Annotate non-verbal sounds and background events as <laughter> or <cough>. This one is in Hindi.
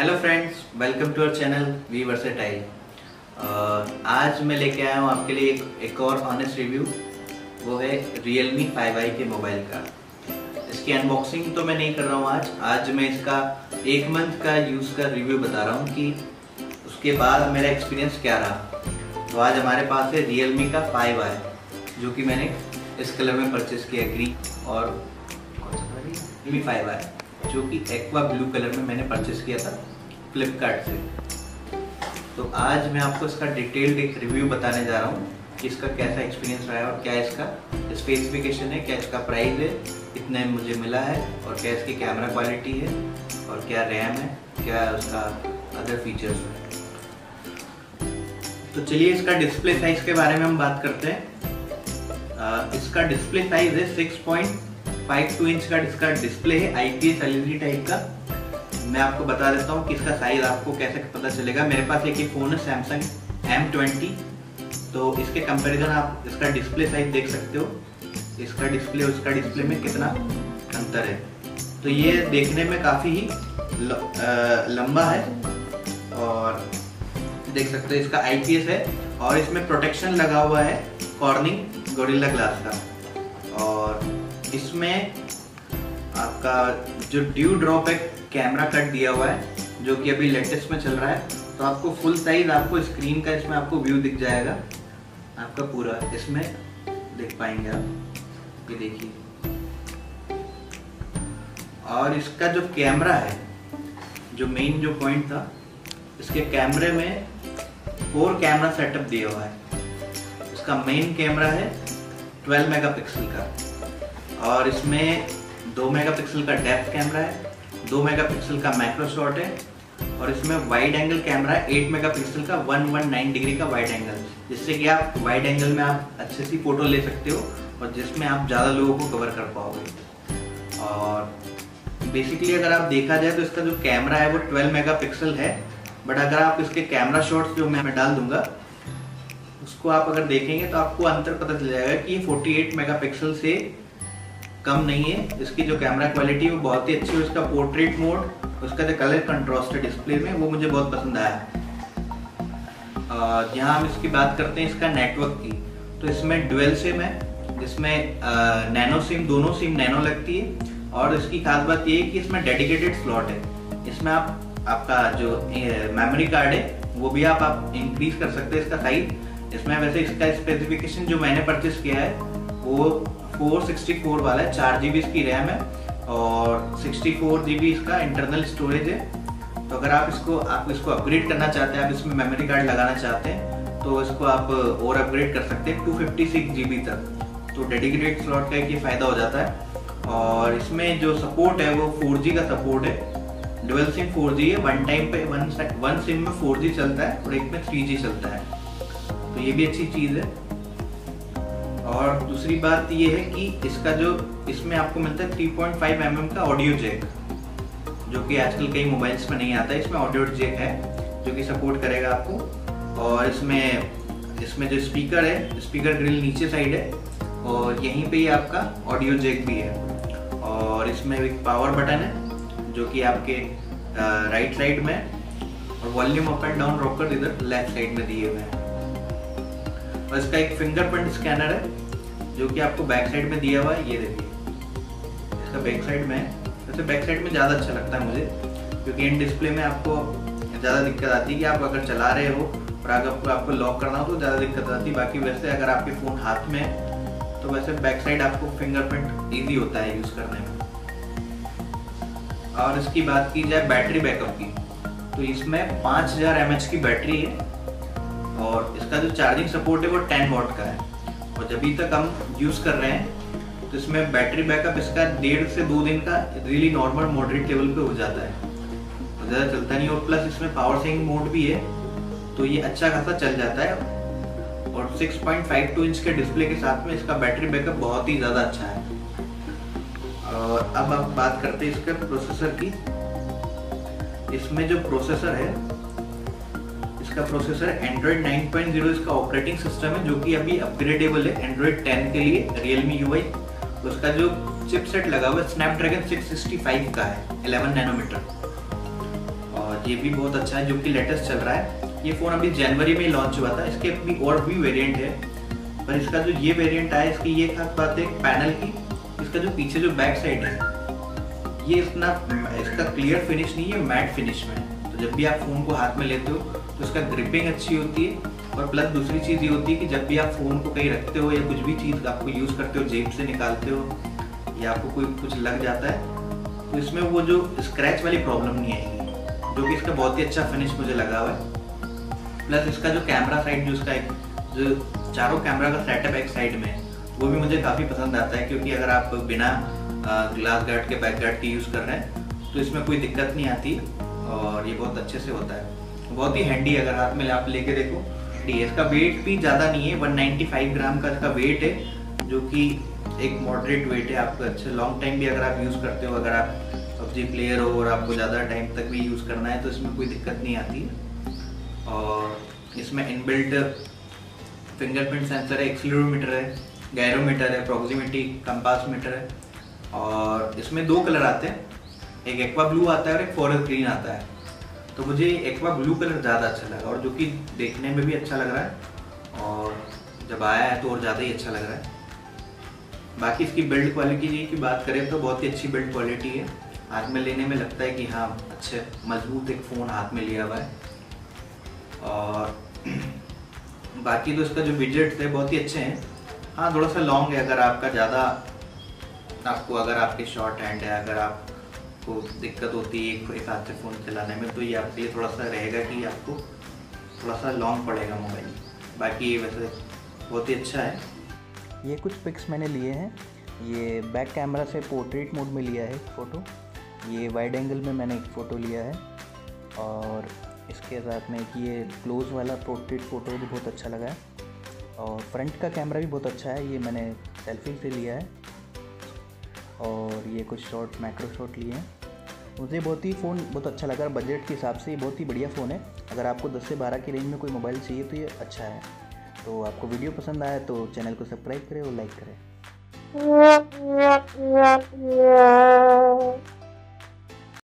Hello friends welcome to our channel we versatile आज मैं लेके आया हूँ आपके लिए एक, एक और ऑनेस्ट रिव्यू वो है रियल मी फाइव आई के मोबाइल का। इसकी अनबॉक्सिंग तो मैं नहीं कर रहा हूँ आज आज मैं इसका एक मंथ का यूज़ का रिव्यू बता रहा हूँ कि उसके बाद मेरा एक्सपीरियंस क्या रहा। तो आज हमारे पास है Realme का 5i जो कि मैंने इस कलर में परचेस किया ग्रीन और कौन सा Realme 5i जो कि एक्वा ब्लू कलर में मैंने परचेस किया था। फ्लिपकार्ट से। तो आज मैं आपको इसका डिटेल्ड एक रिव्यू बताने जा रहा हूँ कि इसका कैसा एक्सपीरियंस रहा है और क्या इसका स्पेसिफिकेशन है, क्या इसका प्राइस है, कितने मुझे मिला है और क्या इसकी कैमरा क्वालिटी है और क्या रैम है, क्या उसका अदर फीचर्स है। तो चलिए इसका डिस्प्ले साइज़ के बारे में हम बात करते हैं। इसका डिस्प्ले साइज़ है six point five two inch का, इसका डिस्प्ले है आईपीएस एलईडी टाइप का। मैं आपको बता देता हूँ कि इसका साइज़ आपको कैसे पता चलेगा। मेरे पास एक ही फ़ोन है सैमसंग एम ट्वेंटी तो इसके कंपैरिजन आप इसका डिस्प्ले साइज़ देख सकते हो। इसका डिस्प्ले इसका डिस्प्ले में कितना अंतर है। तो ये देखने में काफ़ी ही ल, आ, लंबा है और देख सकते हो इसका आईपीएस है और इसमें प्रोटेक्शन लगा हुआ है कॉर्निंग गोरिल्ला ग्लास का। और इसमें आपका जो ड्यू ड्रॉप एक कैमरा कट दिया हुआ है, जो कि अभी लेटेस्ट में चल रहा है। तो आपको फुल साइज़ आपको स्क्रीन का इसमें आपको व्यू दिख जाएगा। आपका पूरा इसमें देख पाएँगे आप। ये देखिए। और इसका जो कैमरा है, जो मेन जो पॉइंट था, इसके कैमरे में फोर कैमरा सेटअप दिया हुआ है। इसका मेन कैमरा है 12 मेगापिक्सल का। और इसमें दो मेगापिक्सल का डेप्थ कैमरा है। दो मेगापिक्सल का मैक्रो शॉट है और इसमें wide angle camera eight megapixel का 119 डिग्री का वाइड एंगल जिससे कि आप वाइड एंगल में आप अच्छे सी फ़ोटो ले सकते हो और जिसमें आप ज़्यादा लोगों को कवर कर पाओगे। और बेसिकली अगर आप देखा जाए तो इसका जो कैमरा है वो 12 मेगापिक्सल है बट अगर आप इसके कैमरा शॉट्स जो मैं डाल दूँगा, उसको आप अगर देखेंगे तो आपको अंतर पता चल जाएगा कि ये 48 मेगापिक्सल से कम नहीं है। इसकी जो कैमरा क्वालिटी वो बहुत ही अच्छी है। उसका पोर्ट्रेट मोड उसका जो कलर कंट्रास्ट है डिस्प्ले में वो मुझे बहुत पसंद आया। यहाँ हम इसकी बात करते हैं इसका नेटवर्क की। तो इसमें डुअल सिम है। इसमें नैनो सिम दोनों सिम नैनो लगती है। और इसकी खास बात ये है कि इसमें डेडिकेटेड स्लॉट है। इसमें आप आपका जो मेमोरी कार्ड है वो भी आप, आप इंक्रीज कर सकते हैं इसका साइज़ इसमें वैसे इसका स्पेसिफिकेशन जो मैंने परचेस किया है वो 464 वाला है, चार जी इसकी रैम है और 64 जी इसका इंटरनल स्टोरेज है। तो अगर आप इसको आप इसको अपग्रेड करना चाहते हैं, आप इसमें मेमोरी कार्ड लगाना चाहते हैं तो इसको आप और अपग्रेड कर सकते हैं टू फिफ्टी तक। तो डेडिकेटेड स्लॉट का एक ये फ़ायदा हो जाता है। और इसमें जो सपोर्ट है, वो 4G का सपोर्ट है। डुअल सिम 4G है वन टाइम पे वन वन सिम में 4G चलता है और एक में 3G चलता है। तो ये भी अच्छी चीज़ है। और दूसरी बात ये है कि इसका जो, इसमें आपको मिलता है 3.5 पॉइंट mm का ऑडियो जैक जो कि आजकल कई मोबाइल्स में नहीं आता। है इसमें ऑडियो जैक है, जो कि सपोर्ट करेगा आपको। और इसमें इसमें जो स्पीकर है स्पीकर ग्रिल नीचे साइड है, और यहीं पे ही आपका ऑडियो जैक भी है। और इसमें एक पावर बटन है, जो कि आपके राइट साइड में और volume up and down rocker इधर लेफ़्ट साइड में दिए हुए हैं। और इसका एक फिंगरप्रिंट स्कैनर है जो कि आपको बैक साइड में दिया हुआ है, ये देखिए। इसका बैक साइड में, वैसे बैक साइड में ज़्यादा अच्छा लगता है मुझे, क्योंकि इन डिस्प्ले में आपको ज़्यादा दिक्कत आती है कि आप अगर चला रहे हो और अगर आपको आपको लॉक करना हो तो ज़्यादा दिक्कत आती है। बाकी वैसे अगर आपके फ़ोन हाथ में है तो वैसे बैक साइड आपको फिंगरप्रिंट ईजी होता है यूज़ करने में। और इसकी बात की जाए बैटरी बैकअप की तो इसमें 5000 हज़ार की बैटरी है और इसका जो चार्जिंग सपोर्ट है वो 10 वॉट का है। और जब तक हम यूज़ कर रहे हैं तो इसमें बैटरी बैकअप इसका डेढ़ से दो दिन का रियली नॉर्मल मॉडरेट लेवल पे हो जाता है। तो ज़्यादा चलता नहीं, और प्लस इसमें पावर सेविंग मोड भी है तो ये अच्छा खासा चल जाता है। और 6.52 इंच के डिस्प्ले के साथ में इसका बैटरी बैकअप बहुत ही ज़्यादा अच्छा है। और अब आप बात करते हैं इसके प्रोसेसर की। इसमें जो प्रोसेसर है इसका प्रोसेसर एंड्रॉइड 9.0 इसका ऑपरेटिंग सिस्टम है, जो कि अभी अपग्रेडेबल है एंड्रॉइड 10 के लिए रियलमी यू उसका जो चिपसेट लगा हुआ है स्नैपड्रैगन 665 का है 11 नैनोमीटर और ये भी बहुत अच्छा है, जो कि लेटेस्ट चल रहा है। ये फ़ोन अभी जनवरी में लॉन्च हुआ था, इसके भी और भी वेरिएंट है। पर इसका जो ये वेरिएंट आया, इसकी ये खास बात है पैनल की, इसका जो पीछे जो बैक साइड है, ये इतना, इसका क्लियर फिनिश नहीं है मैट फिनिश में तो जब भी आप फ़ोन को हाथ में लेते हो तो इसका ग्रिपिंग अच्छी होती है और प्लस दूसरी चीज़ ये होती है कि जब भी आप फ़ोन को कहीं रखते हो या कुछ भी चीज़ आपको यूज़ करते हो, जेब से निकालते हो या आपको कोई कुछ लग जाता है तो इसमें वो जो स्क्रैच वाली प्रॉब्लम नहीं आएगी, जो कि इसका बहुत ही अच्छा फिनिश मुझे लगा हुआ है। प्लस इसका जो कैमरा साइड जो इसका एक, जो चारों कैमरा का सेटअप एक साइड में वो भी मुझे काफ़ी पसंद आता है क्योंकि अगर आप बिना ग्लास गार्ड के बैक गार्ड के यूज़ कर रहे हैं तो इसमें कोई दिक्कत नहीं आती और ये बहुत अच्छे से होता है। बहुत ही हैंडी अगर हाथ में आप लेके देखो। डी इसका वेट भी ज़्यादा नहीं है 195 ग्राम का इसका वेट है, जो कि एक मॉडरेट वेट है आपका। अच्छा लॉन्ग टाइम भी अगर आप यूज़ करते हो, अगर आप पबजी प्लेयर हो और आपको ज़्यादा टाइम तक भी यूज़ करना है तो इसमें कोई दिक्कत नहीं आती है। और इसमें इनबिल्ट फिंगरप्रिंट सेंसर है एक्सीलोमीटर है गैरोमीटर है प्रॉक्सिमिटी कंपास मीटर है। और इसमें दो कलर आते हैं, एक एक्वा ब्लू आता है और एक फॉरेस्ट ग्रीन आता है। तो मुझे एक्वा ब्लू कलर ज़्यादा अच्छा लगा और जो कि देखने में भी अच्छा लग रहा है और जब आया है तो और ज़्यादा ही अच्छा लग रहा है। बाकी इसकी बिल्ड क्वालिटी की बात करें तो बहुत ही अच्छी बिल्ड क्वालिटी है। हाथ में लेने में लगता है कि हाँ अच्छे, मज़बूत एक फ़ोन हाथ में लिया हुआ है। और <clears throat> बाकी तो इसका जो विजेट्स है बहुत ही अच्छे हैं। हाँ थोड़ा सा लॉन्ग है अगर आपका, ज़्यादा आपको अगर आपके शॉर्ट हैंड है, अगर आपको दिक्कत होती है एक, एक हाथ से फ़ोन चलाने में तो ये आपके लिए थोड़ा सा रहेगा कि आपको थोड़ा सा लॉन्ग पड़ेगा मोबाइल बाकी ये वैसे बहुत ही अच्छा है। ये कुछ पिक्स मैंने लिए हैं। ये बैक कैमरा से पोर्ट्रेट मोड में लिया है फ़ोटो ये वाइड एंगल में मैंने एक फ़ोटो लिया है। और इसके साथ में ये क्लोज़ वाला पोर्ट्रेट फ़ोटो भी बहुत अच्छा लगा है। और फ्रंट का कैमरा भी बहुत अच्छा है ये मैंने सेल्फी से लिया है। और ये कुछ शॉट मैक्रो शॉट लिए हैं। मुझे बहुत ही फ़ोन बहुत अच्छा लगा बजट के हिसाब से ये बहुत ही बढ़िया फ़ोन है। अगर आपको 10 से 12 की रेंज में कोई मोबाइल चाहिए तो ये अच्छा है। तो आपको वीडियो पसंद आया तो चैनल को सब्सक्राइब करें और लाइक करें।